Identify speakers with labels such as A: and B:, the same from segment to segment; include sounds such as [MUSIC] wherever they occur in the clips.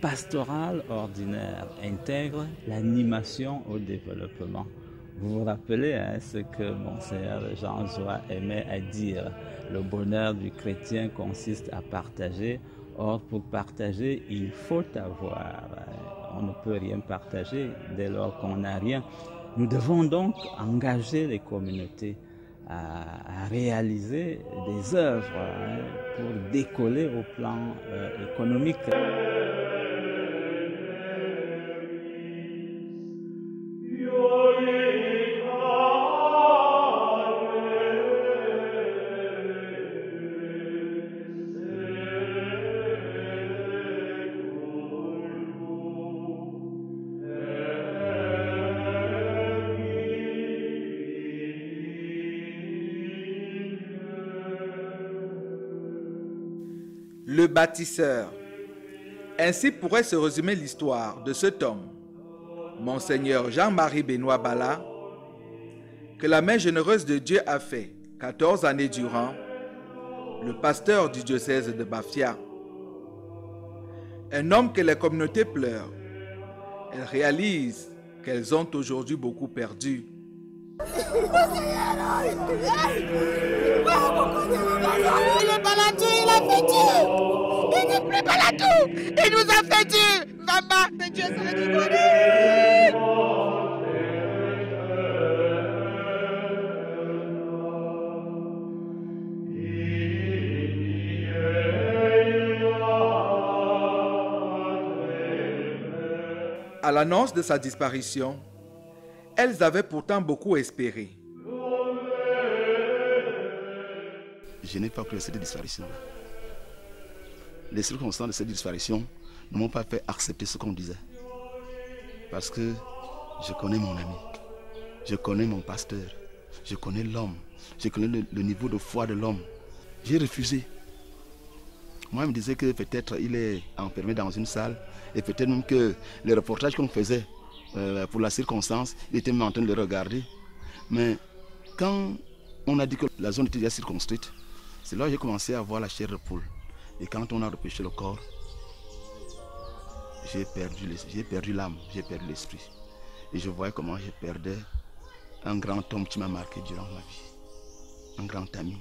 A: pastorale ordinaire intègre l'animation au développement. Vous vous rappelez hein, ce que Monseigneur Jean Joie aimait à dire. Le bonheur du chrétien consiste à partager. Or, pour partager, il faut avoir. On ne peut rien partager dès lors qu'on n'a rien. Nous devons donc engager les communautés à, réaliser des œuvres hein, pour décoller au plan euh, économique.
B: Ainsi pourrait se résumer l'histoire de cet homme, Monseigneur Jean-Marie Benoît Bala, que la main généreuse de Dieu a fait 14 années durant, le pasteur du diocèse de Bafia. Un homme que les communautés pleurent. Elles réalisent qu'elles ont aujourd'hui beaucoup perdu.
C: Il plus pas nous a fait Dieu. Maman, c'est Dieu, c'est le
B: À l'annonce de sa disparition, elles avaient pourtant beaucoup espéré.
D: Je n'ai pas cru à cette disparition-là. Les circonstances de cette disparition ne m'ont pas fait accepter ce qu'on disait. Parce que je connais mon ami, je connais mon pasteur, je connais l'homme, je connais le, niveau de foi de l'homme. J'ai refusé. Moi, je me disais que peut-être il est enfermé dans une salle et peut-être même que les reportages qu'on faisait euh, pour la circonstance, il était même en train de le regarder. Mais quand on a dit que la zone était déjà circonscrite, c'est là que j'ai commencé à voir la chair de poule. Et quand on a repêché le corps, j'ai perdu l'âme, j'ai perdu l'esprit. Et je voyais comment je perdais un grand homme qui m'a marqué durant ma vie. Un grand ami.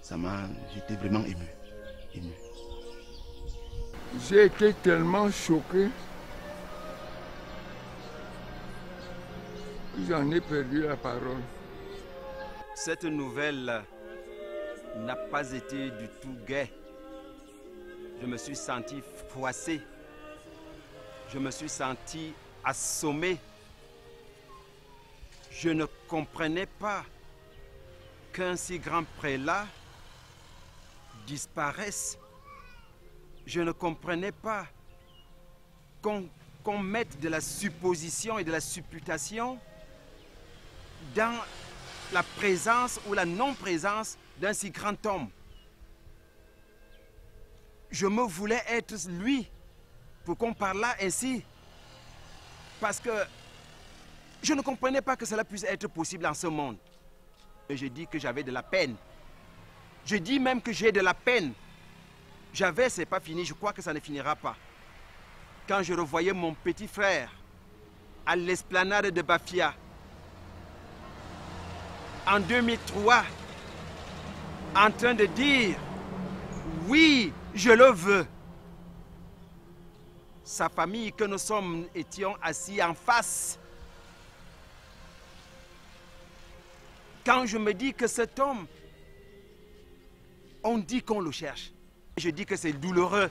D: Ça m'a. J'étais vraiment ému. ému.
E: J'ai été tellement choqué J'en ai perdu la parole.
F: Cette nouvelle n'a pas été du tout gaie. Je me suis senti froissé. Je me suis senti assommé. Je ne comprenais pas qu'un si grand prélat disparaisse. Je ne comprenais pas qu'on mette de la supposition et de la supputation dans la présence ou la non-présence d'un si grand homme. Je me voulais être lui pour qu'on parlât ainsi. Parce que je ne comprenais pas que cela puisse être possible en ce monde. Et j'ai dit que j'avais de la peine. Je dis même que j'ai de la peine. J'avais, c'est pas fini, je crois que ça ne finira pas. Quand je revoyais mon petit frère à l'esplanade de Bafia, en 2003 en train de dire, oui, je le veux. Sa famille que nous sommes étions assis en face. Quand je me dis que cet homme, on dit qu'on le cherche. Je dis que c'est douloureux.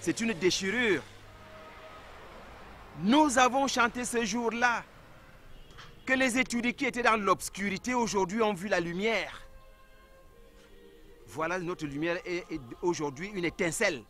F: C'est une déchirure. Nous avons chanté ce jour-là que les étudiants qui étaient dans l'obscurité aujourd'hui ont vu la lumière. Voilà notre lumière est aujourd'hui une étincelle.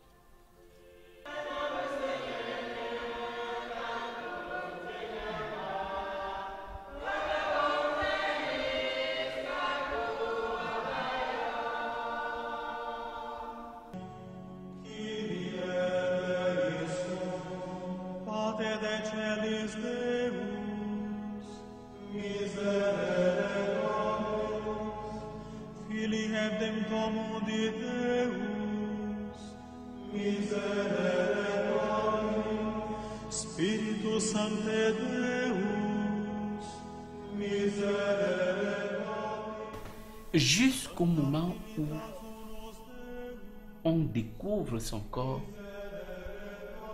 G: Son corps,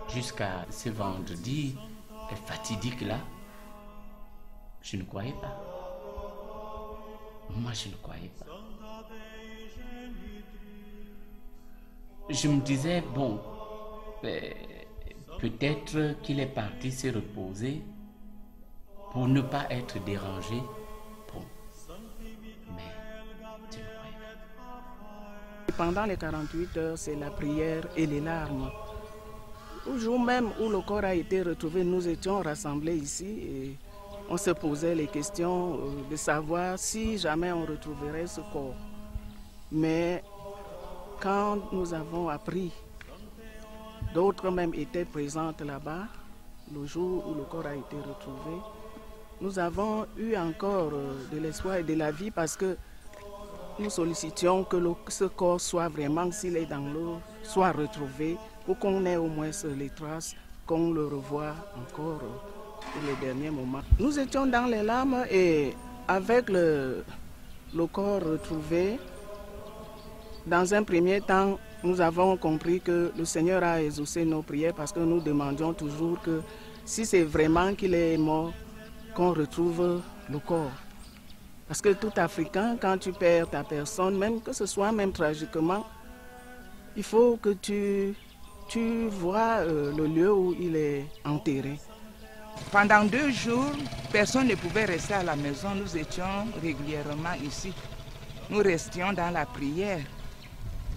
G: jusqu'à ce vendredi fatidique-là, je ne croyais pas. Moi, je ne croyais pas. Je me disais, bon, euh, peut-être qu'il est parti se reposer pour ne pas être dérangé.
H: Pendant les 48 heures, c'est la prière et les larmes. Au jour même où le corps a été retrouvé, nous étions rassemblés ici et on se posait les questions euh, de savoir si jamais on retrouverait ce corps. Mais quand nous avons appris, d'autres même étaient présentes là-bas, le jour où le corps a été retrouvé, nous avons eu encore euh, de l'espoir et de la vie parce que nous sollicitions que ce corps soit vraiment, s'il est dans l'eau, soit retrouvé pour qu'on ait au moins les traces, qu'on le revoie encore pour les derniers moments. Nous étions dans les larmes et avec le corps retrouvé, dans un premier temps, nous avons compris que le Seigneur a exaucé nos prières parce que nous demandions toujours que si c'est vraiment qu'il est mort, qu'on retrouve le corps. Parce que tout Africain, quand tu perds ta personne, même que ce soit même tragiquement, il faut que tu, tu vois euh, le lieu où il est enterré.
I: Pendant deux jours, personne ne pouvait rester à la maison. Nous étions régulièrement ici. Nous restions dans la prière.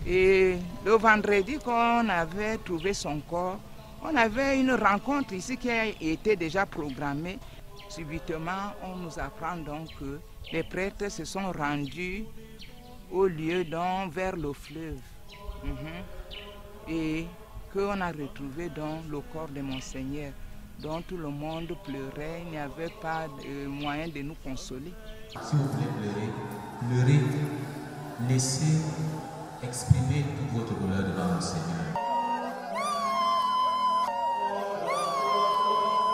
I: Et le vendredi, quand on avait trouvé son corps, on avait une rencontre ici qui a été déjà programmée. Subitement, on nous apprend donc que les prêtres se sont rendus au lieu donc vers le fleuve. Mhm. Et qu'on a retrouvé donc le corps de Monseigneur dont tout le monde pleurait, il n'y avait pas de moyen de nous consoler.
J: Si vous voulez pleurer, pleurez. Laissez exprimer toute votre douleur devant le Seigneur.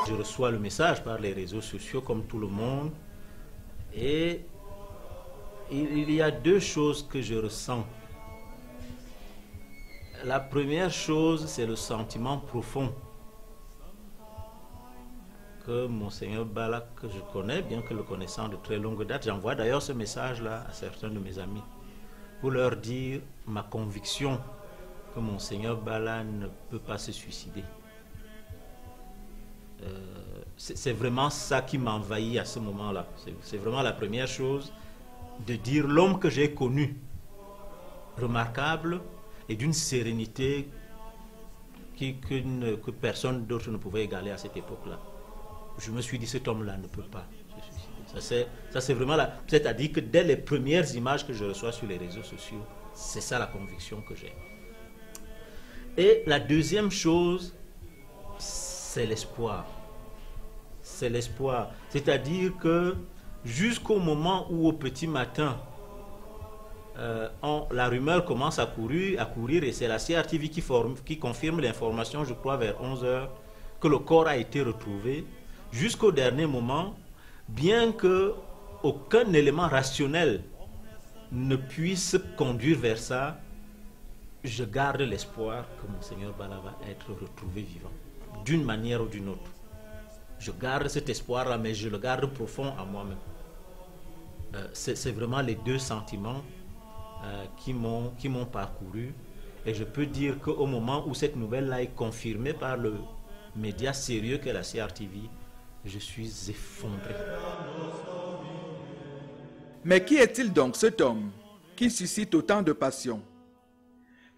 K: Je reçois le message par les réseaux sociaux comme tout le monde. Et il y a deux choses que je ressens. La première chose, c'est le sentiment profond que Monseigneur Balak, que je connais, bien que le connaissant de très longue date, j'envoie d'ailleurs ce message-là à certains de mes amis pour leur dire ma conviction que Monseigneur Bala ne peut pas se suicider. Euh, c'est vraiment ça qui m'envahit à ce moment-là. C'est- vraiment la première chose de dire l'homme que j'ai connu, remarquable et d'une sérénité que personne d'autre ne pouvait égaler à cette époque-là. Je me suis dit, cet homme-là ne peut pas c'est vraiment là. C'est-à-dire que dès les premières images que je reçois sur les réseaux sociaux, c'est ça la conviction que j'ai. Et la deuxième chose, c'est l'espoir. C'est l'espoir. C'est-à-dire que jusqu'au moment où au petit matin, euh, la rumeur commence à courir, à courir et c'est la CRTV qui, confirme l'information, je crois, vers 11h, que le corps a été retrouvé. Jusqu'au dernier moment, bien que aucun élément rationnel ne puisse conduire vers ça, je garde l'espoir que mon Seigneur Bala va être retrouvé vivant, d'une manière ou d'une autre. Je garde cet espoir-là, mais je le garde profond à moi-même. Euh, c'est vraiment les deux sentiments euh, qui m'ont parcouru. Et je peux dire qu'au moment où cette nouvelle-là est confirmée par le média sérieux qu'est la CRTV, je suis effondré.
B: Mais qui est-il donc cet homme qui suscite autant de passion?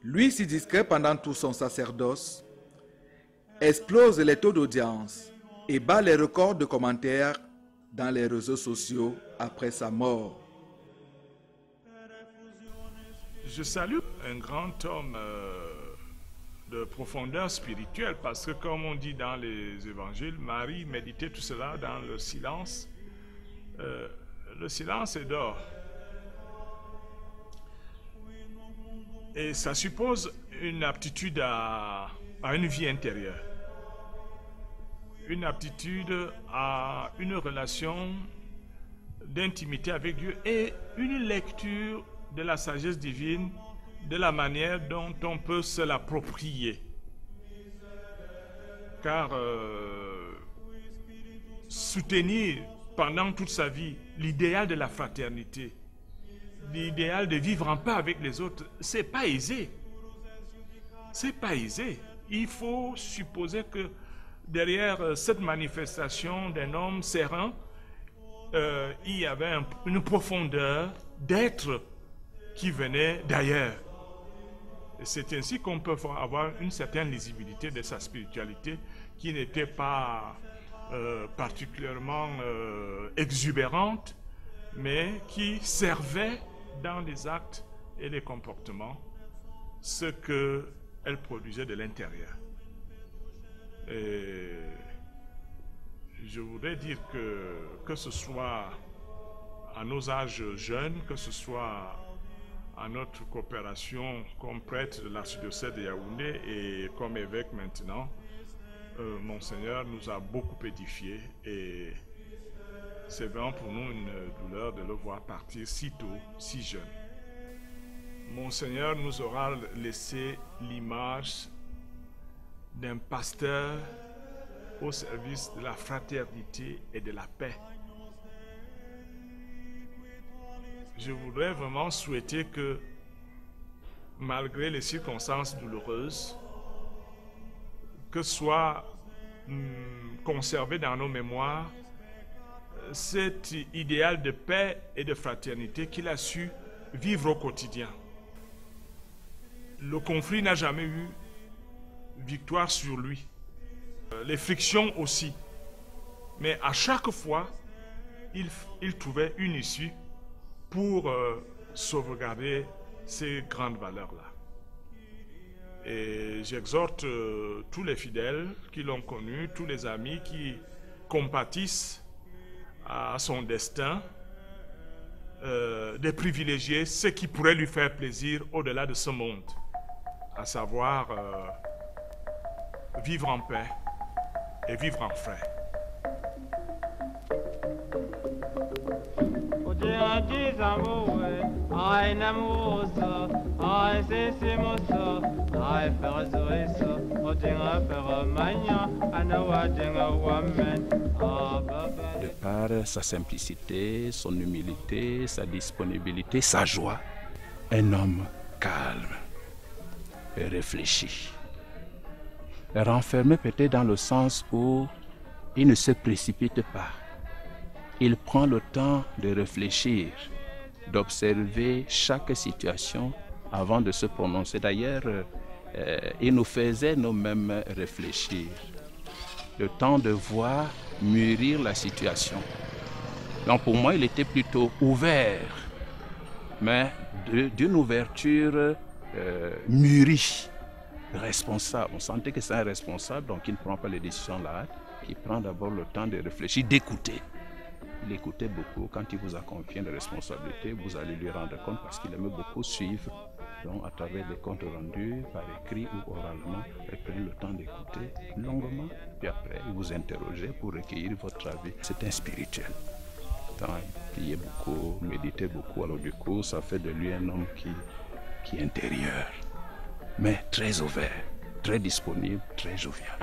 B: Lui si discret pendant tout son sacerdoce, explose les taux d'audience et bat les records de commentaires dans les réseaux sociaux après sa mort.
L: Je salue un grand homme euh, de profondeur spirituelle parce que comme on dit dans les évangiles, Marie méditait tout cela dans le silence. Euh, le silence est d'or. Et ça suppose une aptitude à, à une vie intérieure. Une aptitude à une relation d'intimité avec Dieu et une lecture de la sagesse divine de la manière dont on peut se l'approprier. Car euh, soutenir pendant toute sa vie l'idéal de la fraternité, l'idéal de vivre en paix avec les autres, c'est pas aisé. C'est pas aisé. Il faut supposer que derrière euh, cette manifestation d'un homme serein, euh, il y avait une profondeur d'être qui venait d'ailleurs. C'est ainsi qu'on peut avoir une certaine lisibilité de sa spiritualité qui n'était pas euh, particulièrement exubérante, mais qui servait dans les actes et les comportements ce qu'elle produisait de l'intérieur. Et je voudrais dire que, que ce soit à nos âges jeunes, que ce soit à notre coopération comme prêtre de l'archidiocèse de Yaoundé et comme évêque maintenant, euh, Monseigneur nous a beaucoup édifiés et c'est vraiment pour nous une douleur de le voir partir si tôt, si jeune. Monseigneur nous aura laissé l'image d'un pasteur au service de la fraternité et de la paix. Je voudrais vraiment souhaiter que, malgré les circonstances douloureuses, que soit hum, conservé dans nos mémoires cet idéal de paix et de fraternité qu'il a su vivre au quotidien. Le conflit n'a jamais eu victoire sur lui. Euh, les frictions aussi. Mais à chaque fois, il, trouvait une issue pour euh, sauvegarder ces grandes valeurs-là. Et j'exhorte euh, tous les fidèles qui l'ont connu, tous les amis qui compatissent à son destin, de privilégier ce qui pourrait lui faire plaisir au-delà de ce monde, à savoir vivre en paix et vivre en frère.
M: De par sa simplicité, son humilité, sa disponibilité, sa joie, un homme calme et réfléchi renfermé peut-être dans le sens où il ne se précipite pas. Il prend le temps de réfléchir, d'observer chaque situation avant de se prononcer. D'ailleurs, euh, il nous faisait nous-mêmes réfléchir. Le temps de voir mûrir la situation. Donc pour moi, il était plutôt ouvert, mais d'une ouverture euh, mûrie responsable. On sentait que c'est un responsable, donc il ne prend pas les décisions là. Il prend d'abord le temps de réfléchir, d'écouter. Il écoutait beaucoup. Quand il vous a confié une responsabilité, vous allez lui rendre compte parce qu'il aimait beaucoup suivre. Donc, à travers des comptes rendus, par écrit ou oralement, il prenait le temps d'écouter longuement. Puis après, il vous interrogeait pour recueillir votre avis. C'est un spirituel. Il priait beaucoup, méditait beaucoup. Alors, du coup, ça fait de lui un homme qui, qui est intérieur mais très ouvert, très disponible, très jovial.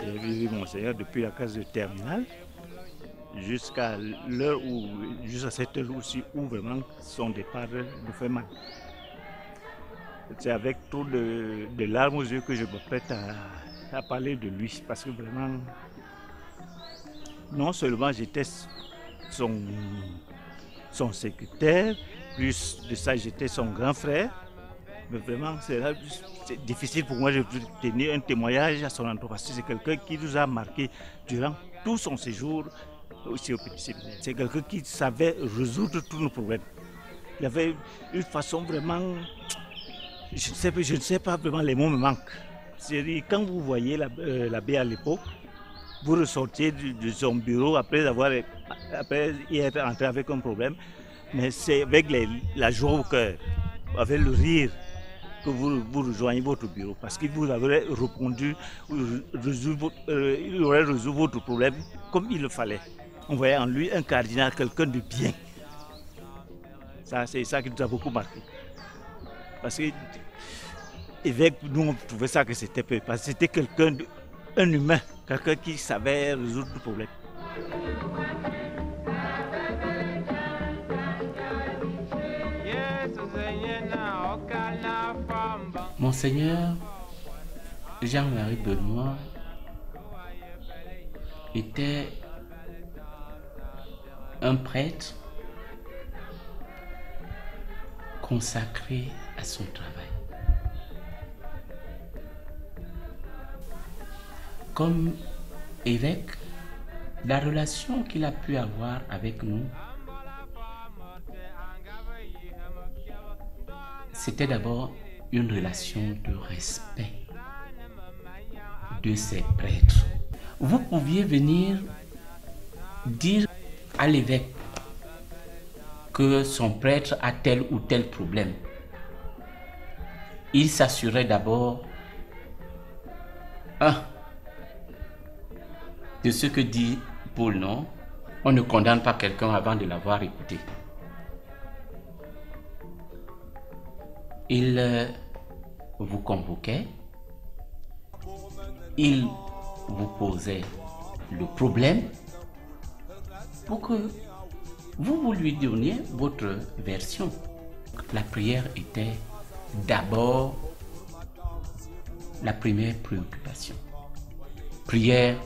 N: J'ai vu mon Seigneur depuis la case de terminale jusqu'à l'heure où, jusqu'à cette heure-ci où vraiment son départ nous fait mal. C'est avec trop de, larmes aux yeux que je me prête à, parler de lui parce que vraiment, non seulement j'étais son, son secrétaire, plus de ça j'étais son grand frère, mais vraiment c'est difficile pour moi de tenir un témoignage à son que c'est quelqu'un qui nous a marqué durant tout son séjour aussi C'est quelqu'un qui savait résoudre tous nos problèmes. Il avait une façon vraiment. je ne sais, pas- vraiment, les mots me manquent. C'est-à-dire, quand vous voyez la- euh, l'abbé à l'époque, vous ressortiez de, son bureau après avoir après y être entré avec un problème, mais c'est avec la joie au cœur, avec le rire que vous, vous rejoignez votre bureau parce qu'il vous aurait répondu, ou résolu euh, il aurait résolu votre problème comme il le fallait. On voyait en lui un cardinal, quelqu'un de bien. Ça, c'est ça qui nous a beaucoup marqué. Parce que évêque, nous, on trouvait ça que c'était peu. Parce que c'était quelqu'un, un humain, quelqu'un qui savait résoudre le problème.
G: Monseigneur Jean-Marie Benoît était un prêtre consacré à son travail. Comme évêque, la relation qu'il a pu avoir avec nous, c'était d'abord une relation de respect de ses prêtres. Vous pouviez venir dire l'évêque que son prêtre a tel ou tel problème. Il s'assurait d'abord, de ce que dit Paul, non? On ne condamne pas quelqu'un avant de l'avoir écouté. Il euh, vous convoquait, il vous posait le problème pour que vous, vous lui donniez votre version. La prière était d'abord la première préoccupation. Prière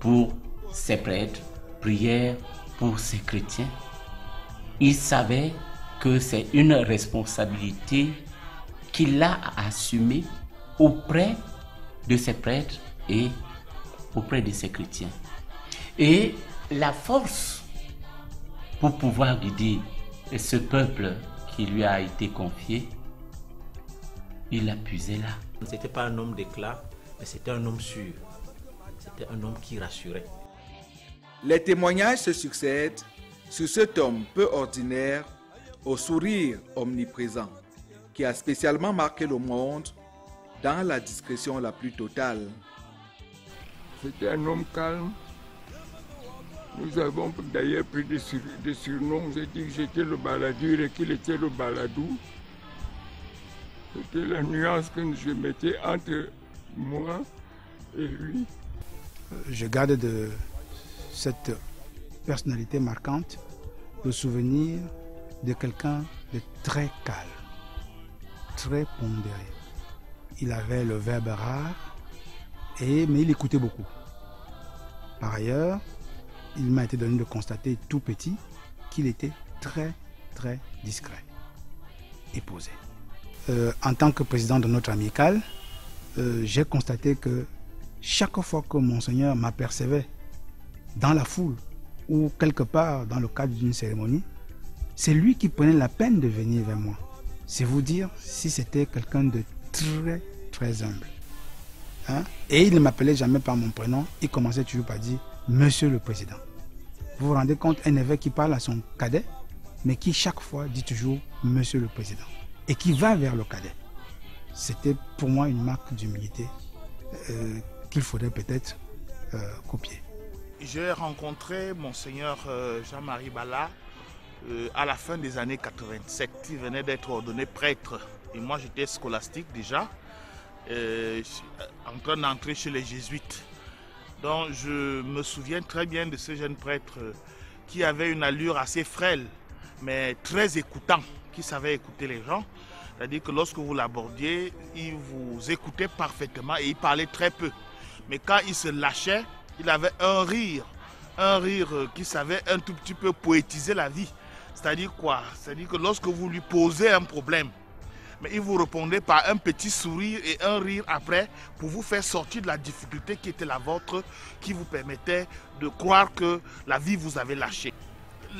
G: pour ses prêtres, prière pour ses chrétiens. Il savait que c'est une responsabilité qu'il a à assumer auprès de ses prêtres et auprès de ses chrétiens. Et la force pour pouvoir guider ce peuple qui lui a été confié, il a puisé là.
K: Ce n'était pas un homme d'éclat, mais c'était un homme sûr. C'était un homme qui rassurait.
B: Les témoignages se succèdent sur cet homme peu ordinaire au sourire omniprésent qui a spécialement marqué le monde dans la discrétion la plus totale.
E: C'était un homme calme. Nous avons d'ailleurs pris des, sur- des surnoms. J'ai dit que j'étais le baladure et qu'il était le baladou. C'était la nuance que je mettais entre moi et lui.
O: Je garde de cette personnalité marquante le souvenir de quelqu'un de très calme, très pondéré. Il avait le verbe rare, et, mais il écoutait beaucoup. Par ailleurs, il m'a été donné de constater tout petit qu'il était très très discret et posé. Euh, en tant que président de notre amicale, euh, j'ai constaté que chaque fois que monseigneur m'apercevait dans la foule ou quelque part dans le cadre d'une cérémonie, c'est lui qui prenait la peine de venir vers moi. C'est vous dire si c'était quelqu'un de très très humble. Hein? Et il ne m'appelait jamais par mon prénom, il commençait toujours par dire Monsieur le Président. Vous vous rendez compte, un évêque qui parle à son cadet, mais qui chaque fois dit toujours Monsieur le Président, et qui va vers le cadet. C'était pour moi une marque d'humilité euh, qu'il faudrait peut-être euh, copier.
P: J'ai rencontré Monseigneur euh, Jean-Marie Bala à la fin des années 87. Il venait d'être ordonné prêtre. Et moi, j'étais scolastique déjà, en train d'entrer chez les jésuites. Donc, je me souviens très bien de ce jeune prêtre qui avait une allure assez frêle, mais très écoutant, qui savait écouter les gens. C'est-à-dire que lorsque vous l'abordiez, il vous écoutait parfaitement et il parlait très peu. Mais quand il se lâchait, il avait un rire, un rire qui savait un tout petit peu poétiser la vie. C'est-à-dire quoi? C'est-à-dire que lorsque vous lui posez un problème, mais il vous répondait par un petit sourire et un rire après pour vous faire sortir de la difficulté qui était la vôtre, qui vous permettait de croire que la vie vous avait lâché.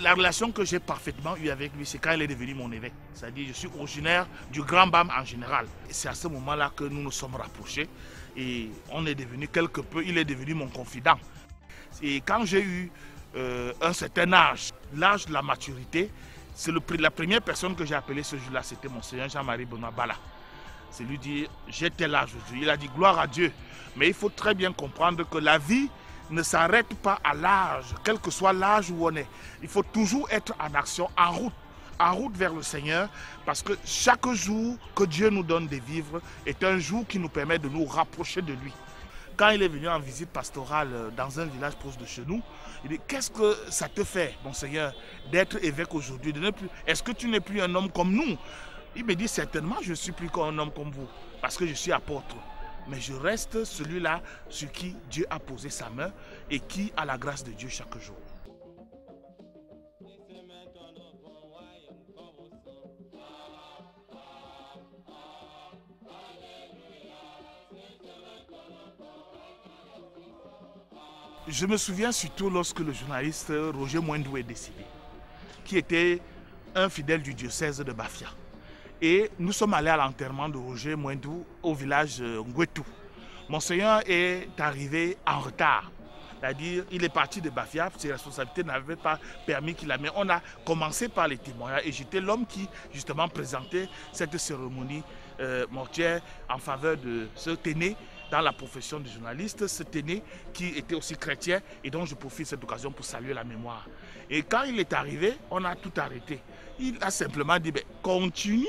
P: la relation que j'ai parfaitement eue avec lui, c'est quand il est devenu mon évêque. C'est-à-dire, je suis originaire du Grand Bam en général. C'est à ce moment-là que nous nous sommes rapprochés et on est devenu quelque peu, il est devenu mon confident. Et quand j'ai eu euh, un certain âge, l'âge de la maturité, c'est la première personne que j'ai appelée ce jour-là, c'était mon Seigneur Jean-Marie Bonabala. C'est lui j'ai tel âge aujourd'hui. Il a dit, gloire à Dieu. Mais il faut très bien comprendre que la vie ne s'arrête pas à l'âge, quel que soit l'âge où on est. Il faut toujours être en action, en route, en route vers le Seigneur, parce que chaque jour que Dieu nous donne de vivre est un jour qui nous permet de nous rapprocher de lui. Quand il est venu en visite pastorale euh, dans un village proche de chez nous, il dit Qu'est-ce que ça te fait, mon Seigneur, d'être évêque aujourd'hui Est-ce que tu n'es plus un homme comme nous? Il me dit Certainement, je ne suis plus qu'un homme comme vous, parce que je suis apôtre mais je reste celui-là sur qui Dieu a posé sa main et qui a la grâce de Dieu chaque jour. Je me souviens surtout lorsque le journaliste Roger Moindou est décédé, qui était un fidèle du diocèse de Bafia. Et nous sommes allés à l'enterrement de Roger Moindou au village euh, Ngwetou. Monseigneur est arrivé en retard. C'est-à-dire, il est parti de Bafia, ses responsabilités n'avaient pas permis qu'il amène. On a commencé par les témoignages et j'étais l'homme qui, justement, présentait cette cérémonie euh, mortière en faveur de ce téné dans la profession de journaliste, ce téné qui était aussi chrétien et dont je profite cette occasion pour saluer la mémoire. Et quand il est arrivé, on a tout arrêté. Il a simplement dit, ben, continuez,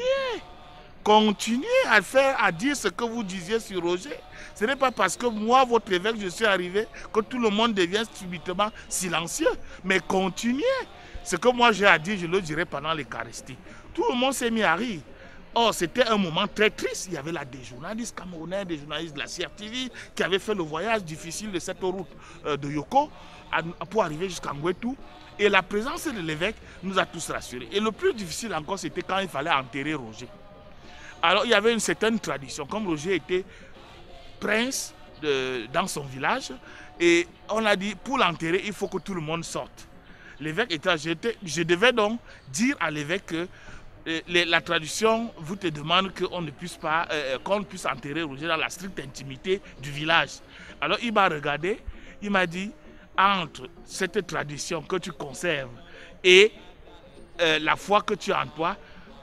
P: continuez à faire, à dire ce que vous disiez sur Roger. Ce n'est pas parce que moi, votre évêque, je suis arrivé, que tout le monde devient subitement silencieux. Mais continuez. Ce que moi j'ai à dire, je le dirai pendant l'Eucharistie. Tout le monde s'est mis à rire. Or, c'était un moment très triste. Il y avait là des journalistes camerounais, des journalistes de la CRTV qui avaient fait le voyage difficile de cette route euh, de Yoko pour arriver jusqu'à Ngwetou. Et la présence de l'évêque nous a tous rassurés. Et le plus difficile encore, c'était quand il fallait enterrer Roger. Alors il y avait une certaine tradition. Comme Roger était prince dans son village, et on a dit, pour l'enterrer, il faut que tout le monde sorte. L'évêque était, je devais donc dire à l'évêque que la tradition vous te demande qu'on ne puisse pas, euh, euh, puisse enterrer Roger dans la stricte intimité du village. Alors il m'a regardé, il m'a dit, entre cette tradition que tu conserves et euh, la foi que tu as en toi,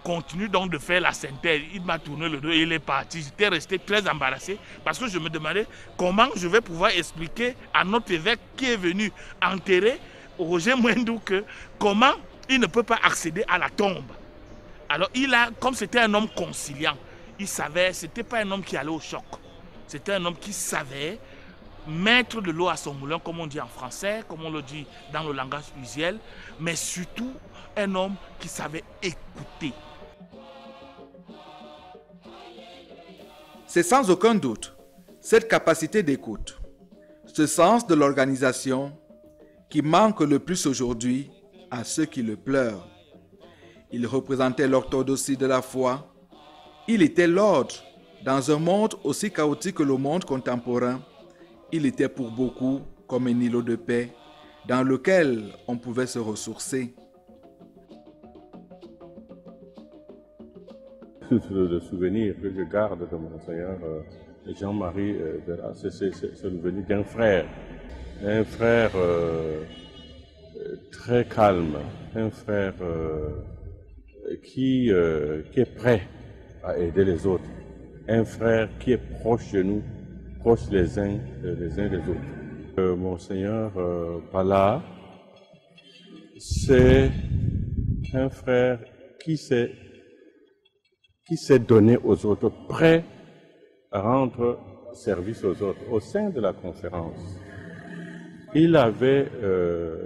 P: continue donc de faire la synthèse. Il m'a tourné le dos et il est parti. J'étais resté très embarrassé parce que je me demandais comment je vais pouvoir expliquer à notre évêque qui est venu enterrer Roger Mwendou que comment il ne peut pas accéder à la tombe. Alors il a, comme c'était un homme conciliant, il savait, c'était pas un homme qui allait au choc. C'était un homme qui savait mettre de l'eau à son moulin, comme on dit en français, comme on le dit dans le langage usuel, mais surtout un homme qui savait écouter.
B: C'est sans aucun doute cette capacité d'écoute, ce sens de l'organisation qui manque le plus aujourd'hui à ceux qui le pleurent. Il représentait l'orthodoxie de la foi. Il était l'ordre dans un monde aussi chaotique que le monde contemporain il était pour beaucoup comme un îlot de paix dans lequel on pouvait se ressourcer. [LAUGHS]
Q: Le souvenir que je garde de mon Seigneur euh, Jean-Marie euh, c'est devenu d'un frère, un frère euh, très calme, un frère qui, qui est prêt à aider les autres, un frère qui est proche de nous proches les uns, euh, des autres. Euh, Monseigneur euh, Pala, c'est un frère qui s'est qui s'est donné aux autres, prêt à rendre service aux autres. Au sein de la conférence, il avait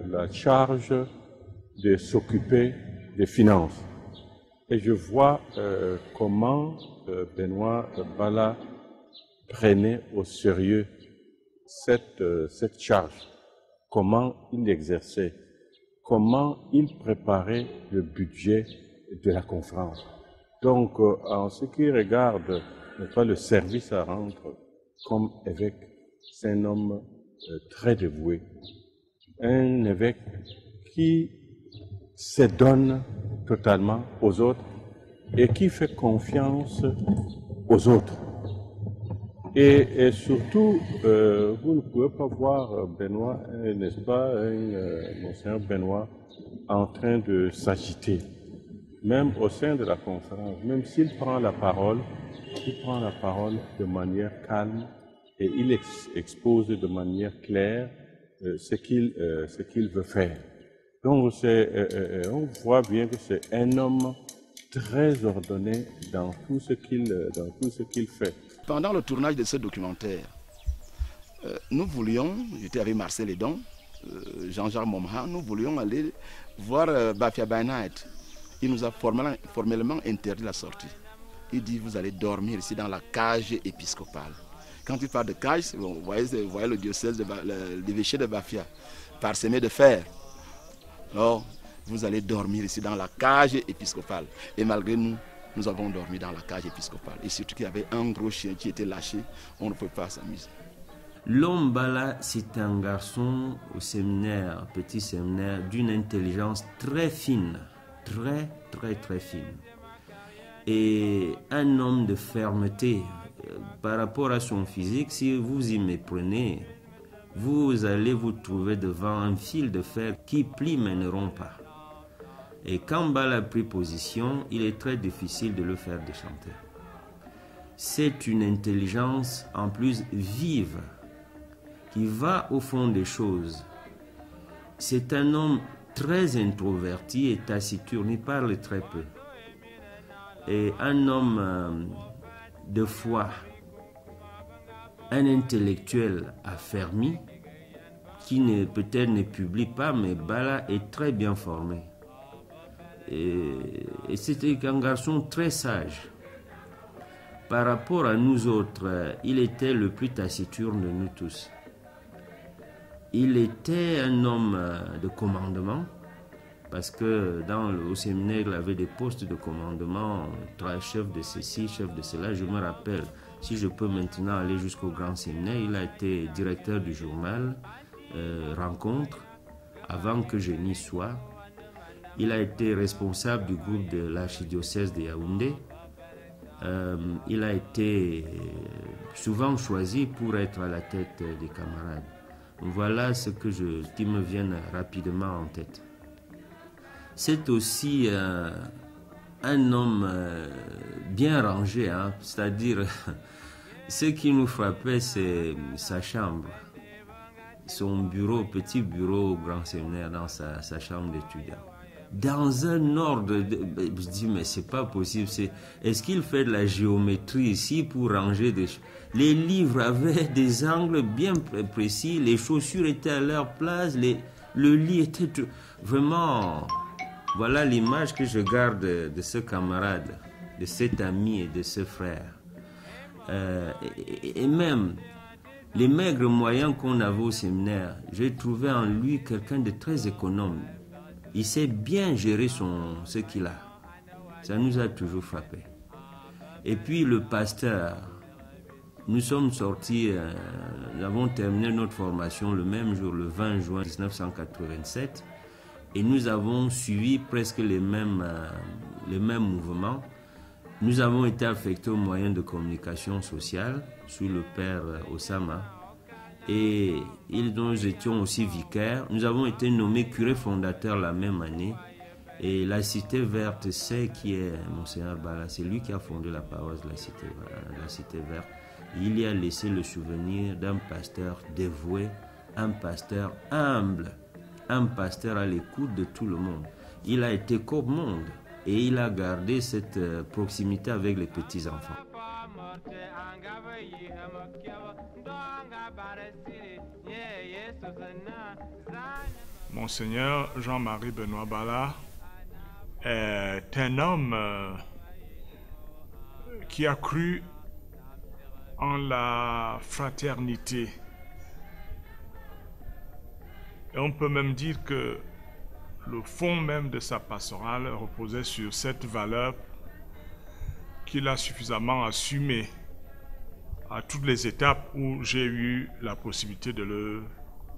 Q: la charge de s'occuper des finances. Et je vois comment Benoît Bala prenait au sérieux cette, euh, cette charge, comment il l'exerçait, comment il préparait le budget de la conférence. Donc, euh, en ce qui regarde le service à rendre comme évêque, c'est un homme euh, très dévoué, un évêque qui se donne totalement aux autres et qui fait confiance aux autres. Et, surtout, euh, vous ne pouvez pas voir euh, Benoît, euh, n'est-ce pas, Monseigneur Benoît, en train de s'agiter. Même au sein de la conférence, même s'il prend la parole, il prend la parole de manière calme et il expose de manière claire ce qu'il ce qu'il veut faire. Donc, on voit bien que c'est un homme très ordonné dans tout ce qu'il fait.
D: Pendant le tournage de ce documentaire, euh, nous voulions, j'étais avec Marcel Edon, euh, Jean-Jacques Momha, nous voulions aller voir euh, Bafia Bainait. Il nous a formellement, formellement interdit la sortie. Il dit, vous allez dormir ici dans la cage épiscopale. Quand il parle de cage, vous, voyez, le diocèse, de, l'évêché de Bafia, parsemé de fer. Alors, vous allez dormir ici dans la cage épiscopale. Et malgré nous, nous avons dormi dans la cage épiscopale. Et surtout qu'il y avait un gros chien qui était lâché, on ne pouvait pas s'amuser.
R: L'homme Bala, c'est un garçon au séminaire, petit séminaire, d'une intelligence très fine, très, très, très fine. Et un homme de fermeté euh, par rapport à son physique, si vous y méprenez, vous allez vous trouver devant un fil de fer qui plie mais ne rompt pas. Et quand Bala a pris position, il est très difficile de le faire déchanter. C'est une intelligence en plus vive qui va au fond des choses. C'est un homme très introverti et taciturne, il parle très peu. Et un homme euh, de foi, un intellectuel affermi, qui peut-être ne publie pas, mais Bala est très bien formé. Et, c'était un garçon très sage. Par rapport à nous autres, il était le plus taciturne de nous tous. Il était un homme de commandement, parce que dans le, au séminaire, il avait des postes de commandement, chef de ceci, chef de cela. Je me rappelle, si je peux maintenant aller jusqu'au grand séminaire, il a été directeur du journal euh, Rencontre avant que je n'y sois. Il a été responsable du groupe de l'archidiocèse de Yaoundé. Euh, il a été souvent choisi pour être à la tête des camarades. Voilà ce que je, qui me vient rapidement en tête. C'est aussi euh, un homme euh, bien rangé, hein. c'est-à-dire [LAUGHS] ce qui nous frappait, c'est sa chambre, son bureau, petit bureau au grand séminaire dans sa, chambre d'étudiant dans un ordre. De, je dis, mais c'est pas possible. est-ce qu'il fait de la géométrie ici pour ranger des Les livres avaient [LAUGHS] des angles bien précis, les chaussures étaient à leur place, le lit était vraiment. Voilà l'image que je garde de ce camarade, de cet ami et de ce frère. Euh, et, même les maigres moyens qu'on avait au séminaire, j'ai trouvé en lui quelqu'un de très économe il sait bien gérer son, ce qu'il a. Ça nous a toujours frappé. Et puis le pasteur, nous sommes sortis, euh, nous avons terminé notre formation le même jour, le 20 juin 1987, et nous avons suivi presque les mêmes, euh, les mêmes mouvements. Nous avons été affectés aux moyens de communication sociale sous le père euh, Osama et nous étions aussi vicaires. Nous avons été nommés curés fondateurs la même année. Et la Cité Verte, c'est qui est Monseigneur Bala, c'est lui qui a fondé la paroisse de la Cité, la Cité Verte. Il y a laissé le souvenir d'un pasteur dévoué, un pasteur humble, un pasteur à l'écoute de tout le monde. Il a été comme monde et il a gardé cette euh, proximité avec les petits-enfants.
L: Monseigneur Jean-Marie Benoît Bala est un homme euh, qui a cru en la fraternité. Et on peut même dire que le fond même de sa pastorale reposait sur cette valeur qu'il a suffisamment assumée à toutes les étapes où j'ai eu la possibilité de le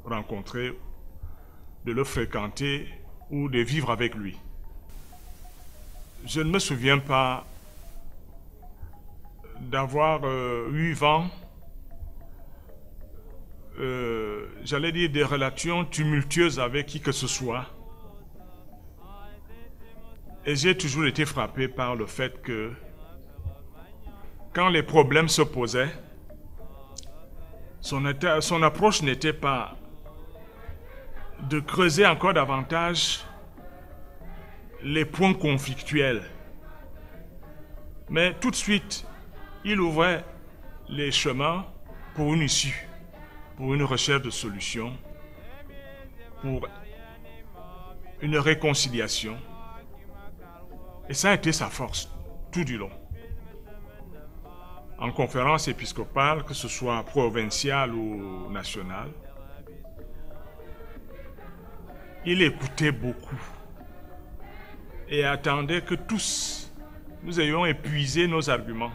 L: rencontrer, de le fréquenter ou de vivre avec lui. Je ne me souviens pas d'avoir eu vent, euh, j'allais dire, des relations tumultueuses avec qui que ce soit. Et j'ai toujours été frappé par le fait que quand les problèmes se posaient, son, approche n'était pas de creuser encore davantage les points conflictuels. Mais tout de suite, il ouvrait les chemins pour une issue, pour une recherche de solution, pour une réconciliation. Et ça a été sa force tout du long. En conférence épiscopale, que ce soit provinciale ou nationale, il écoutait beaucoup et attendait que tous nous ayons épuisé nos arguments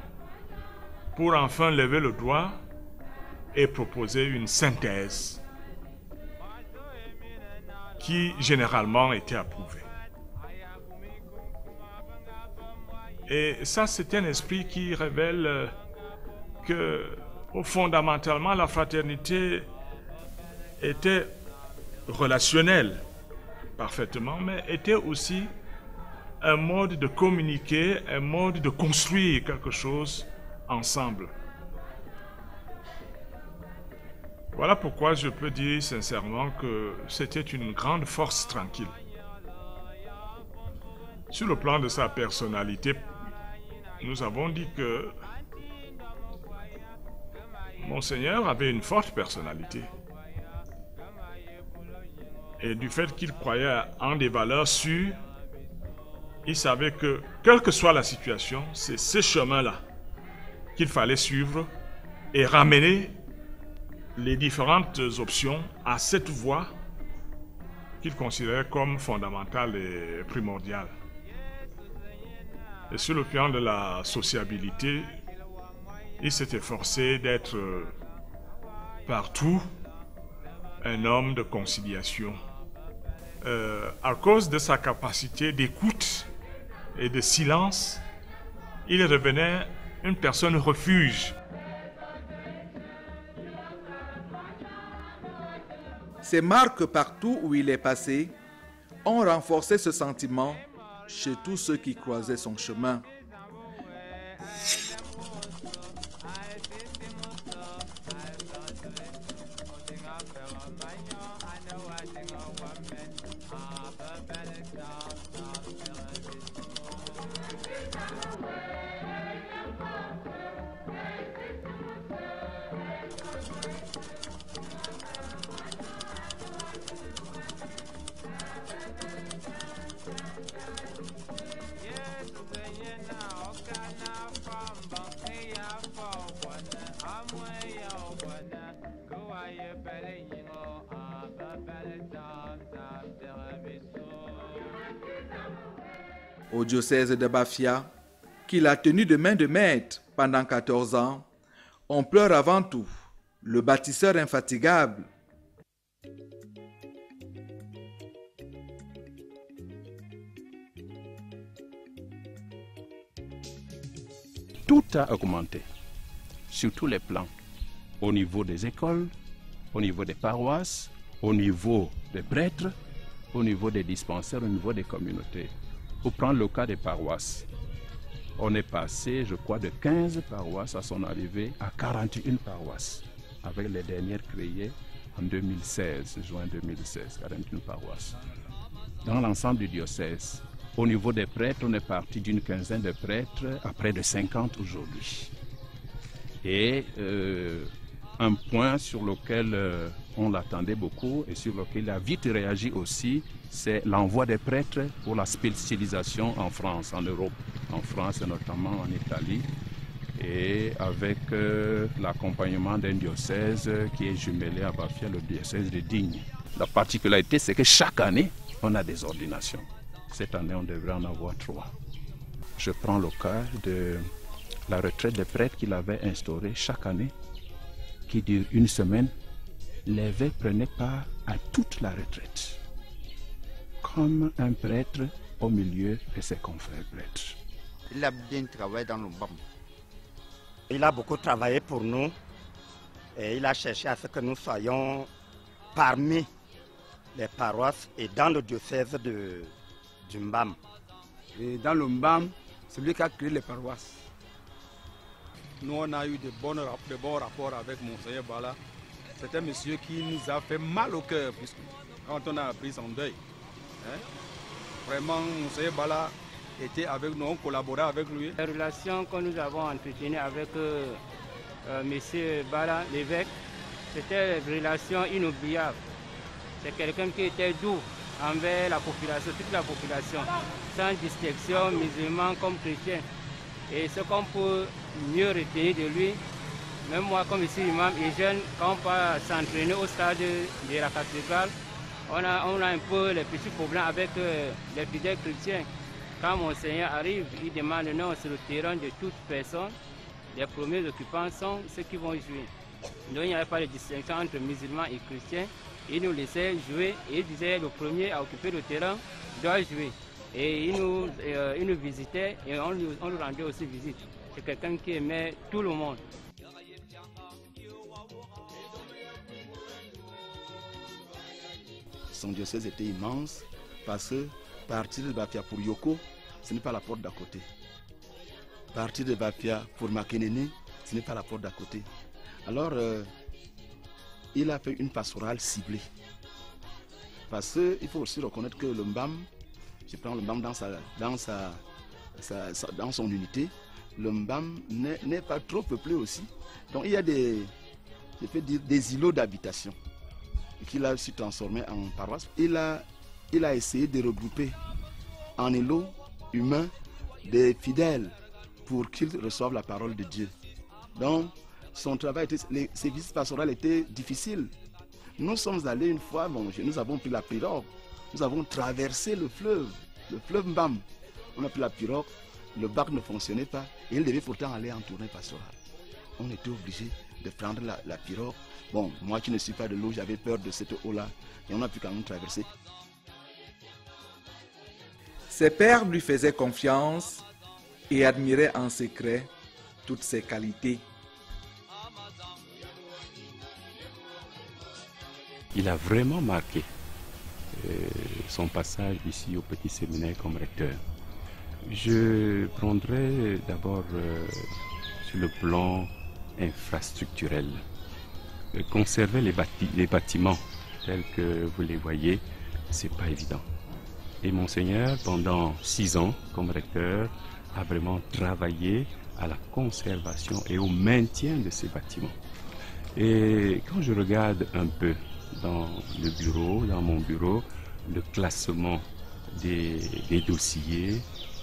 L: pour enfin lever le doigt et proposer une synthèse qui généralement était approuvée. Et ça, c'est un esprit qui révèle euh, que, fondamentalement, la fraternité était relationnelle parfaitement, mais était aussi un mode de communiquer, un mode de construire quelque chose ensemble. Voilà pourquoi je peux dire sincèrement que c'était une grande force tranquille. Sur le plan de sa personnalité, nous avons dit que Monseigneur avait une forte personnalité. Et du fait qu'il croyait en des valeurs sûres, il savait que, quelle que soit la situation, c'est ce chemin-là qu'il fallait suivre et ramener les différentes options à cette voie qu'il considérait comme fondamentale et primordiale. Et sur le plan de la sociabilité, il s'est efforcé d'être partout un homme de conciliation. Euh, à cause de sa capacité d'écoute et de silence, il revenait une personne refuge.
B: Ces marques partout où il est passé ont renforcé ce sentiment chez tous ceux qui croisaient son chemin. Au diocèse de Bafia, qu'il a tenu de main de maître pendant 14 ans, on pleure avant tout le bâtisseur infatigable.
M: Tout a augmenté, sur tous les plans, au niveau des écoles, au niveau des paroisses, au niveau des prêtres, au niveau des dispensaires, au niveau des communautés. Pour prendre le cas des paroisses, on est passé, je crois, de 15 paroisses à son arrivée à 41 paroisses, avec les dernières créées en 2016, juin 2016, 41 paroisses. Dans l'ensemble du diocèse, au niveau des prêtres, on est parti d'une quinzaine de prêtres à près de 50 aujourd'hui. Et euh, un point sur lequel euh, on l'attendait beaucoup et sur lequel il a vite réagi aussi, c'est l'envoi des prêtres pour la spécialisation en France, en Europe, en France et notamment en Italie, et avec euh, l'accompagnement d'un diocèse qui est jumelé à Bafia, le diocèse de Digne. La particularité, c'est que chaque année, on a des ordinations. Cette année, on devrait en avoir trois. Je prends le cas de la retraite des prêtres qu'il avait instaurée chaque année, qui dure une semaine. L'évêque prenait part à toute la retraite
S: comme un prêtre au milieu de ses confrères prêtres.
T: Il a bien travaillé dans le BAM.
U: Il a beaucoup travaillé pour nous et il a cherché à ce que nous soyons parmi les paroisses et dans le diocèse de, du Mbam.
V: Et dans le Mbam, c'est lui qui a créé les paroisses. Nous, on a eu de, de bons rapports avec Monseigneur Bala. C'est un monsieur qui nous a fait mal au cœur quand on a appris son deuil. Hein. Vraiment, Monseigneur Bala était avec nous, on collaborait avec lui.
W: La relation que nous avons entretenue avec euh, euh. Bala, l'évêque, c'était une relation inoubliable. C'est quelqu'un qui était doux envers la population, toute la population, sans distinction, musulmans comme chrétiens. Et ce qu'on peut mieux retenir de lui, même moi comme ici imam et jeune, quand on part s'entraîner au stade de la cathédrale, on a, on a un peu les petits problèmes avec euh, les fidèles chrétiens. Quand mon Seigneur arrive, il demande non sur le terrain de toute personne. Les premiers occupants sont ceux qui vont jouer. Donc il n'y avait pas de distinction entre musulmans et chrétiens. Il nous laissait jouer et il disait le premier à occuper le terrain doit jouer. Et il nous, euh, nous visitait et on on lui rendait aussi visite. C'est quelqu'un qui aimait tout le monde.
D: Son diocèse était immense parce que partir de Bafia pour Yoko, ce n'est pas la porte d'à côté. Partir de Bafia pour Makenene, ce n'est pas la porte d'à côté. Alors, euh, il a fait une pastorale ciblée. Parce qu'il faut aussi reconnaître que le Mbam, je prends le Mbam dans, sa, dans, sa, dans son unité, le Mbam n'est pas trop peuplé aussi. Donc il y a des, je peux dire, des îlots d'habitation qu'il a su transformer en paroisse. Il a, il a essayé de regrouper en îlots humains des fidèles pour qu'ils reçoivent la parole de Dieu. Donc, son travail, était, les, ses visites pastorales étaient difficiles. Nous sommes allés une fois, bon, nous avons pris la pirogue, nous avons traversé le fleuve, le fleuve Mbam. On a pris la pirogue, le bac ne fonctionnait pas et il devait pourtant aller en tournée pastorale. On était obligé de prendre la, la pirogue. Bon, moi qui ne suis pas de l'eau, j'avais peur de cette eau-là et on a pu quand même traverser.
B: Ses pères lui faisaient confiance et admiraient en secret toutes ses qualités.
S: Il a vraiment marqué euh, son passage ici au petit séminaire comme recteur. Je prendrai d'abord euh, sur le plan infrastructurel. Euh, Conserver les, bâti- les bâtiments tels que vous les voyez, c'est pas évident. Et Monseigneur, pendant six ans comme recteur, a vraiment travaillé à la conservation et au maintien de ces bâtiments. Et quand je regarde un peu dans le bureau, dans mon bureau, le classement des dossiers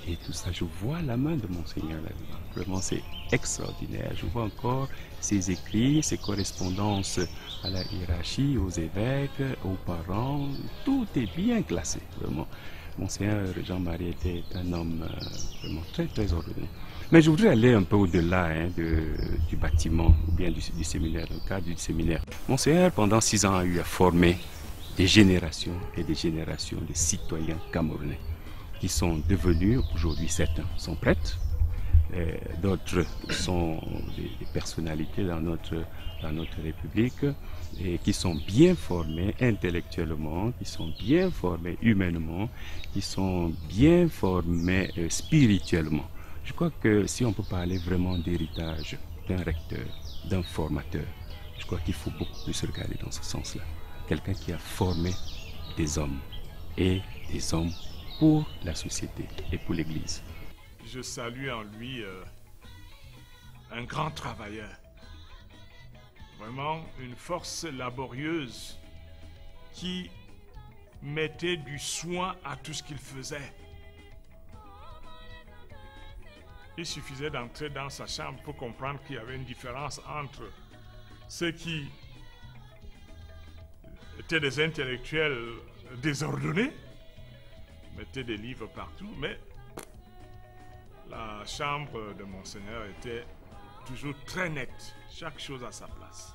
S: et tout ça, je vois la main de Monseigneur là-dedans. Vraiment, c'est extraordinaire. Je vois encore ses écrits, ses correspondances à la hiérarchie, aux évêques, aux parents. Tout est bien classé, vraiment. Monseigneur Jean-Marie était un homme euh, vraiment très, très ordonné. Mais je voudrais aller un peu au-delà hein, du bâtiment ou bien du, du séminaire, le cadre du séminaire. Monseigneur, pendant six ans, a eu à former des générations et des générations de citoyens camerounais qui sont devenus, aujourd'hui certains sont prêtres, d'autres sont des, des personnalités dans notre, dans notre République et qui sont bien formés intellectuellement, qui sont bien formés humainement, qui sont bien formés euh, spirituellement. Je crois que si on peut parler vraiment d'héritage d'un recteur, d'un formateur, je crois qu'il faut beaucoup plus regarder dans ce sens-là. Quelqu'un qui a formé des hommes et des hommes pour la société et pour l'Église.
L: Je salue en lui euh, un grand travailleur. Vraiment une force laborieuse qui mettait du soin à tout ce qu'il faisait. Il suffisait d'entrer dans sa chambre pour comprendre qu'il y avait une différence entre ceux qui étaient des intellectuels désordonnés, mettaient des livres partout, mais la chambre de Monseigneur était toujours très nette, chaque chose à sa place.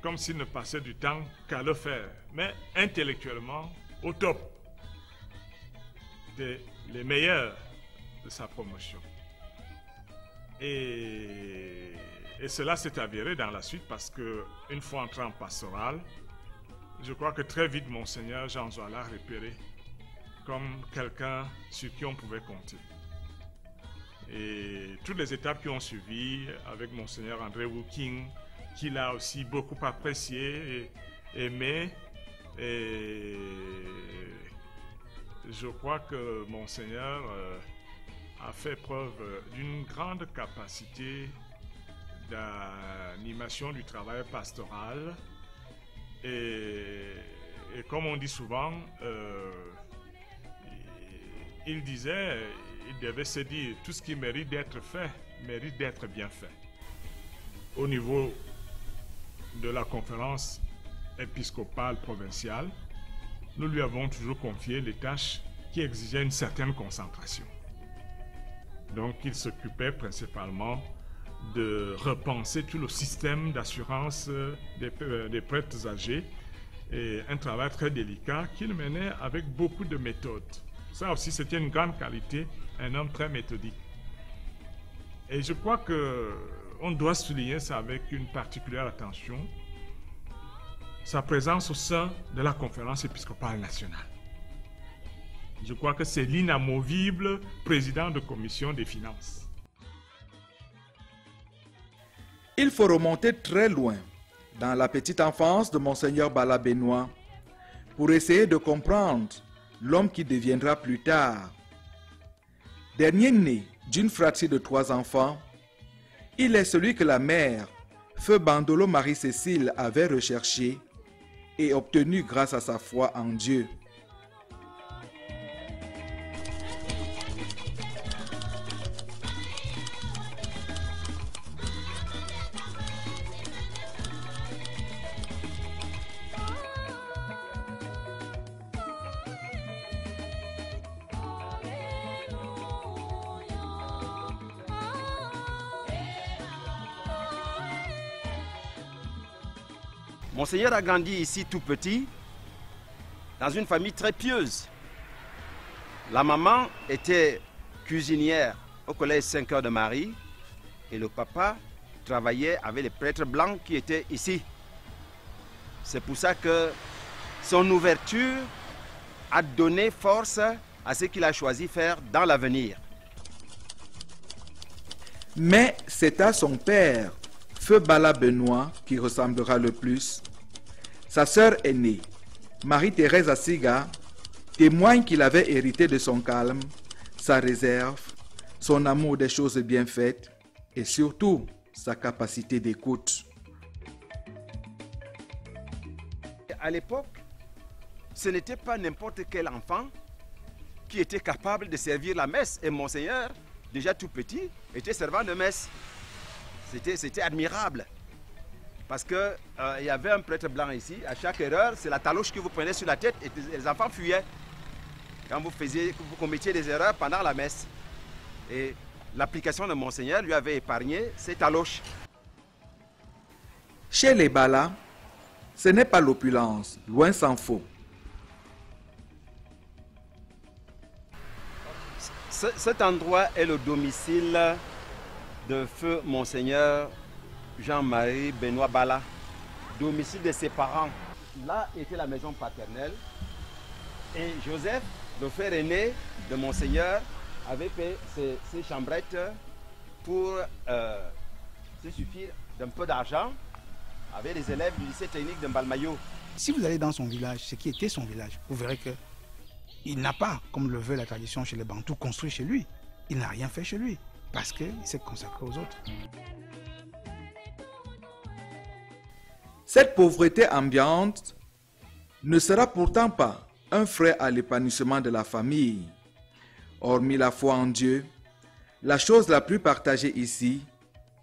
L: Comme s'il ne passait du temps qu'à le faire. Mais intellectuellement, au top des les meilleurs de sa promotion. Et, et cela s'est avéré dans la suite parce que une fois entré en pastoral, je crois que très vite Monseigneur Jean Zola repéré comme quelqu'un sur qui on pouvait compter. Et toutes les étapes qui ont suivi avec Monseigneur André Wooking, qu'il a aussi beaucoup apprécié et aimé. Et je crois que Monseigneur euh, a fait preuve d'une grande capacité d'animation du travail pastoral. Et, comme on dit souvent, euh, il disait, il devait se dire, tout ce qui mérite d'être fait, mérite d'être bien fait. Au niveau de la conférence épiscopale provinciale, nous lui avons toujours confié les tâches qui exigeaient une certaine concentration. Donc il s'occupait principalement de repenser tout le système d'assurance des, des, prêtres âgés et un travail très délicat qu'il menait avec beaucoup de méthodes. Ça aussi, c'était une grande qualité, un homme très méthodique. Et je crois que on doit souligner ça avec une particulière attention, sa présence au sein de la conférence épiscopale nationale. Je crois que c'est l'inamovible président de commission des finances.
B: Il faut remonter très loin dans la petite enfance de Monseigneur Bala Benoît pour essayer de comprendre l'homme qui deviendra plus tard. Dernier né d'une fratrie de trois enfants, il est celui que la mère, Feu Bandolo Marie-Cécile, avait recherché et obtenu grâce à sa foi en Dieu.
F: Monseigneur a grandi ici tout petit, dans une famille très pieuse. La maman était cuisinière au collège 5 heures de Marie et le papa travaillait avec les prêtres blancs qui étaient ici. C'est pour ça que son ouverture a donné force à ce qu'il a choisi faire dans l'avenir.
B: Mais c'est à son père, Feu Bala Benoît, qui ressemblera le plus. Sa sœur aînée, Marie-Thérèse Assiga, témoigne qu'il avait hérité de son calme, sa réserve, son amour des choses bien faites et surtout sa capacité d'écoute.
F: À l'époque, ce n'était pas n'importe quel enfant qui était capable de servir la messe. Et Monseigneur, déjà tout petit, était servant de messe. C'était admirable. Parce qu'il euh, y avait un prêtre blanc ici. À chaque erreur, c'est la taloche que vous prenez sur la tête et les enfants fuyaient. Quand vous, faisiez, vous commettiez des erreurs pendant la messe. Et l'application de Monseigneur lui avait épargné ces taloches.
B: Chez les Bala, ce n'est pas l'opulence, loin s'en faut.
F: cet endroit est le domicile de feu Monseigneur Jean-Marie Benoît Bala, domicile de ses parents. Là était la maison paternelle. Et Joseph, le frère aîné de Monseigneur, avait fait ses, chambrettes pour euh, se suffire d'un peu d'argent avec les élèves du lycée technique de Mbalmayo.
O: Si vous allez dans son village, ce qui était son village, vous verrez que il n'a pas, comme le veut la tradition chez les Bantous, construit chez lui. Il n'a rien fait chez lui parce qu'il s'est consacré aux autres.
B: Cette pauvreté ambiante ne sera pourtant pas un frais à l'épanouissement de la famille. Hormis la foi en Dieu, la chose la plus partagée ici,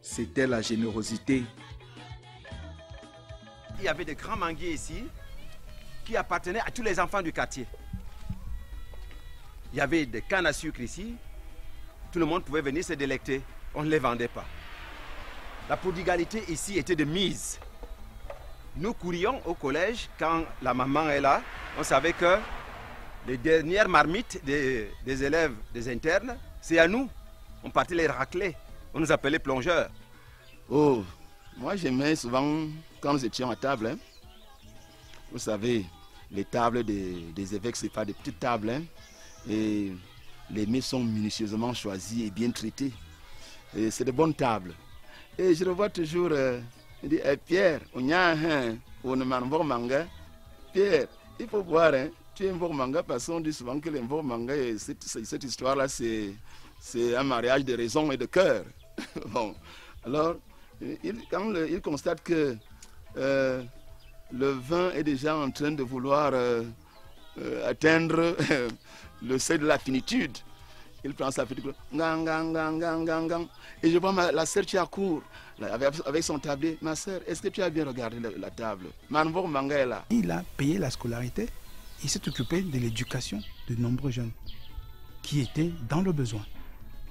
B: c'était la générosité.
F: Il y avait de grands manguiers ici qui appartenaient à tous les enfants du quartier. Il y avait des cannes à sucre ici. Tout le monde pouvait venir se délecter. On ne les vendait pas. La prodigalité ici était de mise. Nous courions au collège quand la maman est là. On savait que Les dernières marmites des, élèves, des internes, c'est à nous. On partait les racler. On nous appelait plongeurs.
D: Oh, moi j'aimais souvent quand nous étions à table. hein. Vous savez, les tables des, évêques, c'est pas des petites tables. hein. Et les mets sont minutieusement choisis et bien traités. Et c'est de bonnes tables. Et je revois toujours, euh, dit, Eh, Pierre, on y a un, on ne manga? Pierre, il faut voir, hein, tu es un manga parce qu'on dit souvent que les manga, et cette, histoire-là, c'est, un mariage de raison et de cœur. [LAUGHS] alors, il, quand il constate que euh, le vin est déjà en train de vouloir euh, euh, atteindre [LAUGHS] le seuil de la finitude, il prend sa petite et je vois la sœur qui accourt avec, son tablier. Ma sœur, est-ce que tu as bien regardé la, la table?
O: Il a payé la scolarité. Il s'est occupé de l'éducation de nombreux jeunes qui étaient dans le besoin.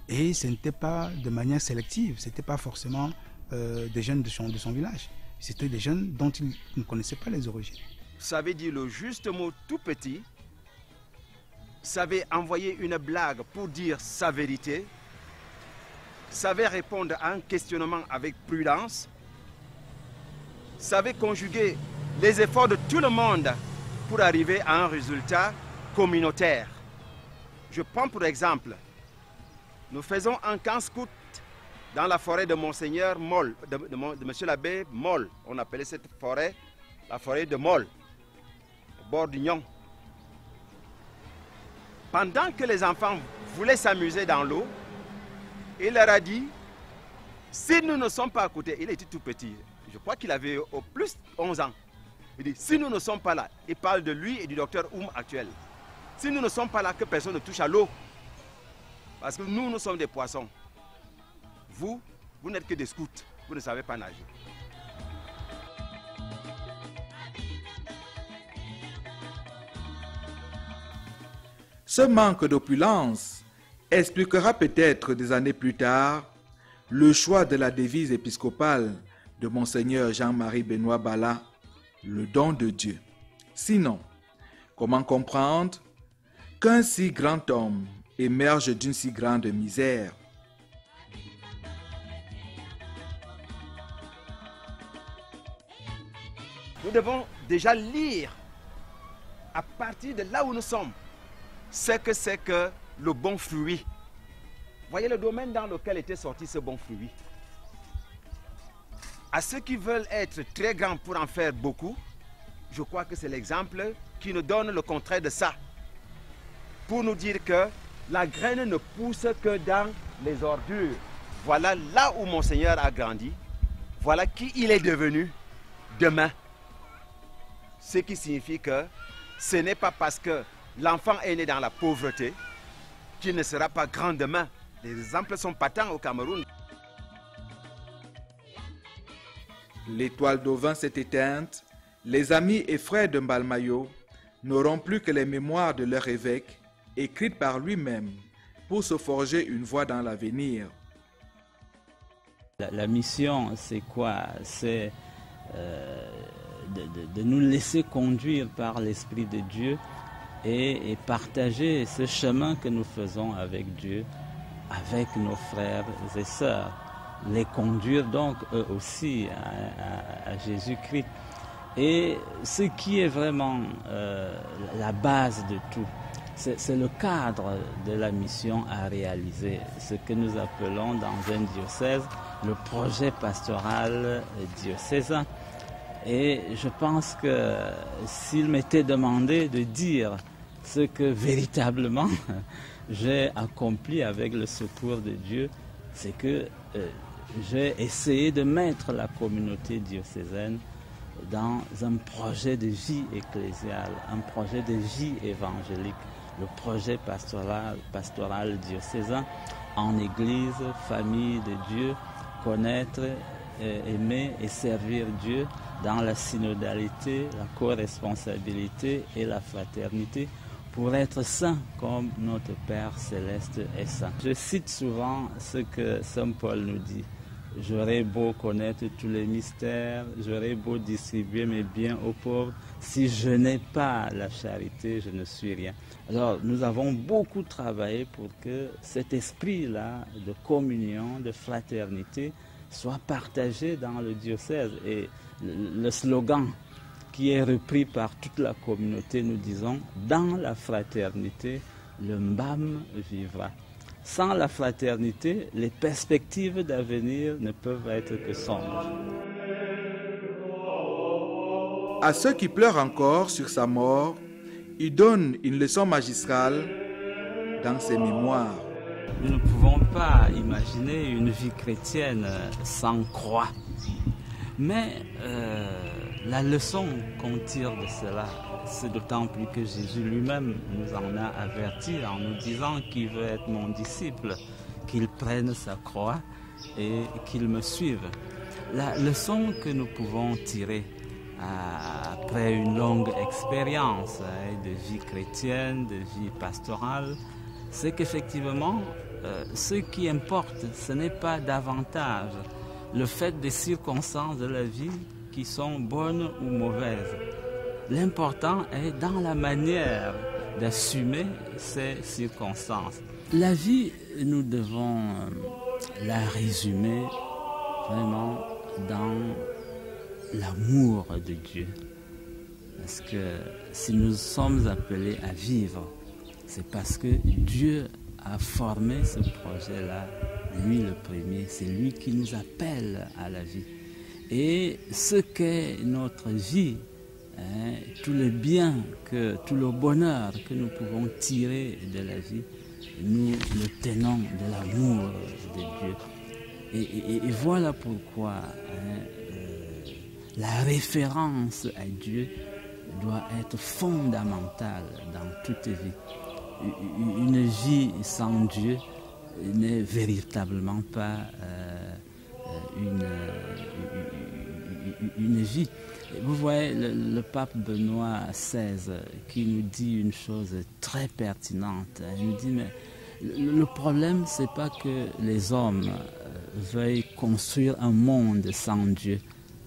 O: Et ce n'était pas de manière sélective, ce n'était pas forcément euh, des jeunes de son, de son village. C'était des jeunes dont il ne connaissait pas les origines.
F: savait dire le juste mot tout petit, savait envoyer une blague pour dire sa vérité, savait répondre à un questionnement avec prudence, savait conjuguer les efforts de tout le monde pour arriver à un résultat communautaire. Je prends pour exemple, nous faisons un camp scout dans la forêt de Monseigneur Moll, de, de mon- de Monsieur l'abbé Moll. On appelait cette forêt la forêt de Moll, au bord du Nyon. Pendant que les enfants voulaient s'amuser dans l'eau, il leur a dit, si nous ne sommes pas à côté, il était tout petit, je crois qu'il avait au plus 11 ans. Il dit, si nous ne sommes pas là, il parle de lui et du docteur Oum actuel. Si nous ne sommes pas là, que personne ne touche à l'eau. Parce que nous, nous sommes des poissons. Vous, vous n'êtes que des scouts. Vous ne savez pas nager.
B: Ce manque d'opulence expliquera peut-être des années plus tard le choix de la devise épiscopale de Monseigneur Jean-Marie Benoît Bala, le don de Dieu. Sinon, comment comprendre qu'un si grand homme émerge d'une si grande misère?
F: Nous devons déjà lire à partir de là où nous sommes ce que c'est que le bon fruit. Voyez le domaine dans lequel était sorti ce bon fruit. À ceux qui veulent être très grands pour en faire beaucoup, je crois que c'est l'exemple qui nous donne le contraire de ça. Pour nous dire que la graine ne pousse que dans les ordures. Voilà là où mon Seigneur a grandi. Voilà qui il est devenu demain. Ce qui signifie que ce n'est pas parce que l'enfant est né dans la pauvreté qu'il ne sera pas grand demain. Les exemples sont patents au Cameroun.
B: L'étoile d'auvent s'est éteinte, les amis et frères de Mbalmayo n'auront plus que les mémoires de leur évêque, écrites par lui-même, pour se forger une voie dans l'avenir.
A: La, la mission, c'est quoi? C'est euh, de, de- de nous laisser conduire par l'Esprit de Dieu et, partager ce chemin que nous faisons avec Dieu, avec nos frères et sœurs. Les conduire donc eux aussi à, Jésus-Christ. Et ce qui est vraiment euh, la base de tout, c'est le cadre de la mission à réaliser, ce que nous appelons dans un diocèse le projet pastoral diocésain. Et je pense que s'il m'était demandé de dire ce que véritablement [LAUGHS] j'ai accompli avec le secours de Dieu, c'est que euh, j'ai essayé de mettre la communauté diocésaine dans un projet de vie ecclésiale, un projet de vie évangélique, le projet pastoral, diocésain en Église, famille de Dieu, connaître, euh, aimer et servir Dieu dans la synodalité, la co-responsabilité et la fraternité pour être saint comme notre Père céleste est saint. Je cite souvent ce que Saint Paul nous dit. J'aurais beau connaître tous les mystères, j'aurais beau distribuer mes biens aux pauvres, si je n'ai pas la charité, je ne suis rien. Alors nous avons beaucoup travaillé pour que cet esprit-là de communion, de fraternité, soit partagé dans le diocèse. Et le slogan qui est repris par toute la communauté, nous disons, dans la fraternité, le MBAM vivra. Sans la fraternité, les perspectives d'avenir ne peuvent être que sombres.
B: À ceux qui pleurent encore sur sa mort, il donne une leçon magistrale dans ses mémoires.
A: Nous ne pouvons pas imaginer une vie chrétienne sans croix. Mais euh, la leçon qu'on tire de cela, c'est d'autant plus que Jésus lui-même nous en a averti en nous disant qu'il veut être mon disciple, qu'il prenne sa croix et qu'il me suive. La leçon que nous pouvons tirer après une longue expérience hein, de vie chrétienne, de vie pastorale, c'est qu'effectivement, euh, ce qui importe, ce n'est pas davantage le fait des circonstances de la vie qui sont bonnes ou mauvaises. L'important est dans la manière d'assumer ces circonstances. La vie, nous devons euh, la résumer vraiment dans l'amour de Dieu. Parce que si nous sommes appelés à vivre, c'est parce que Dieu a formé ce projet-là, lui le premier, c'est lui qui nous appelle à la vie. Et ce qu'est notre vie, hein, tout le bien, tout le bonheur que nous pouvons tirer de la vie, nous le tenons de l'amour de Dieu. Et, voilà pourquoi hein, euh, la référence à Dieu doit être fondamentale dans toute vie. Une vie sans Dieu n'est véritablement pas euh, une, une vie. Vous voyez le, pape Benoît XVI qui nous dit une chose très pertinente. Il nous dit, mais le problème, c'est pas que les hommes euh, veuillent construire un monde sans Dieu.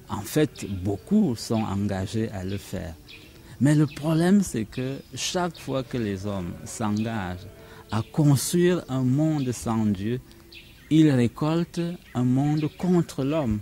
A: En fait, beaucoup sont engagés à le faire. Mais le problème, c'est que chaque fois que les hommes s'engagent à construire un monde sans Dieu, ils récoltent un monde contre l'homme.